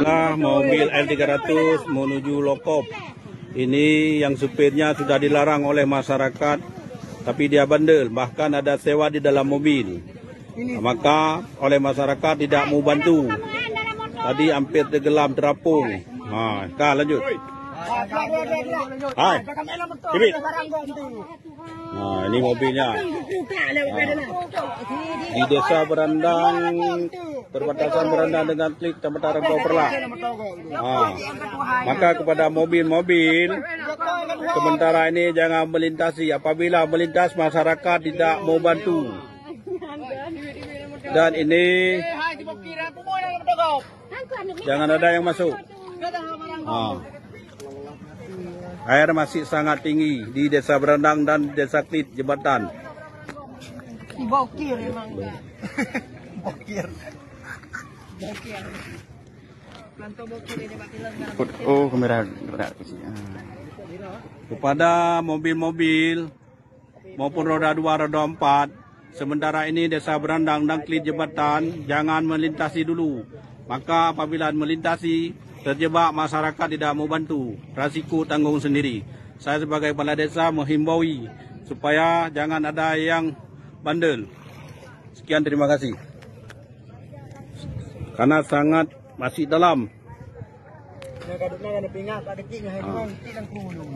Nah, mobil L300 menuju Lokop. Ini yang supirnya sudah dilarang oleh masyarakat, tapi dia bandel. Bahkan ada sewa di dalam mobil. Maka oleh masyarakat tidak mau bantu. Tadi hampir tenggelam terapung. Ha, kah lanjut. Hai. Cibi. Nah, ini mobilnya. Di desa Berandang, perbatasan Berandang dengan klik Kecamatan Rempau Perlah. Ha. Maka kepada mobil-mobil, sementara ini jangan melintasi. Apabila melintas, masyarakat tidak mau bantu. Dan ini jangan ada yang masuk. Ha. Air masih sangat tinggi di Desa Berandang dan Desa Klit Jembatan. Bokir emang. Bokir. Bokir. Bokir. Oh, kamera ke sini. Kepada mobil-mobil maupun roda dua, roda empat, sementara ini Desa Berandang dan Klit Jembatan jangan melintasi dulu. Maka apabila melintasi, terjebak masyarakat tidak mau bantu. Rasiko tanggung sendiri. Saya sebagai kepala desa menghimbau supaya jangan ada yang bandel. Sekian terima kasih. Karena sangat masih dalam. Nak ada kecil, kecil kulu.